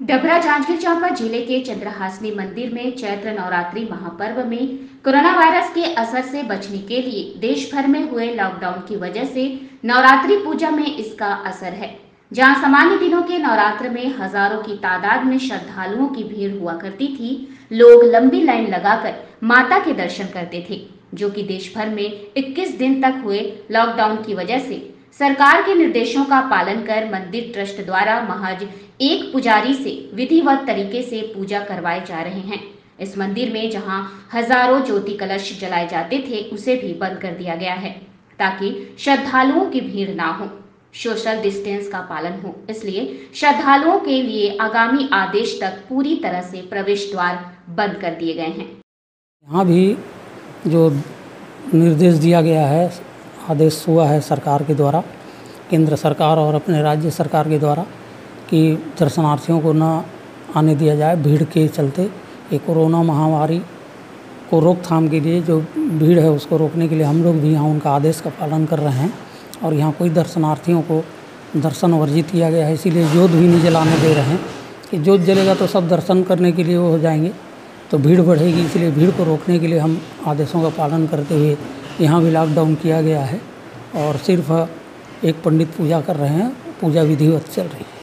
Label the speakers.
Speaker 1: डबरा जांजगीर चांपा ज़िले के चंद्रहासनी मंदिर में चैत्र नवरात्रि महापर्व में कोरोना वायरस के असर से बचने के लिए देश भर में हुए लॉकडाउन की वजह से नवरात्रि पूजा में इसका असर है। जहाँ सामान्य दिनों के नवरात्र में हज़ारों की तादाद में श्रद्धालुओं की भीड़ हुआ करती थी, लोग लंबी लाइन लगाकर माता के दर्शन करते थे, जो कि देश भर में 21 दिन तक हुए लॉकडाउन की वजह से सरकार के निर्देशों का पालन कर मंदिर ट्रस्ट द्वारा महज एक पुजारी से विधिवत तरीके से पूजा करवाए जा रहे हैं। इस मंदिर में जहाँ हज़ारों ज्योति कलश जलाए जाते थे, उसे भी बंद कर दिया गया है, ताकि श्रद्धालुओं की भीड़ ना हो। सोशल डिस्टेंस का पालन हो, इसलिए श्रद्धालुओं के लिए आगामी आदेश तक पूरी तरह से प्रवेश द्वार बंद कर दिए गए हैं।
Speaker 2: यहाँ भी जो निर्देश दिया गया है आदेश हुआ है सरकार के द्वारा, केंद्र सरकार और अपने राज्य सरकार के द्वारा, कि दर्शनार्थियों को न आने दिया जाए भीड़ के चलते। ये कोरोना महामारी को रोकथाम के लिए जो भीड़ है उसको रोकने के लिए हम लोग भी यहाँ उनका आदेश का पालन कर रहे हैं और यहाँ कोई दर्शनार्थियों को दर्शन वर्जित किया गया है, इसीलिए जोत भी नहीं जलाने दे रहे हैं। कि जोत जलेगा तो सब दर्शन करने के लिए वो हो जाएँगे तो भीड़ बढ़ेगी, इसलिए भीड़ को रोकने के लिए हम आदेशों का पालन करते हुए यहाँ भी लॉकडाउन किया गया है और सिर्फ़ एक पंडित पूजा कर रहे हैं, पूजा विधिवत चल रही है।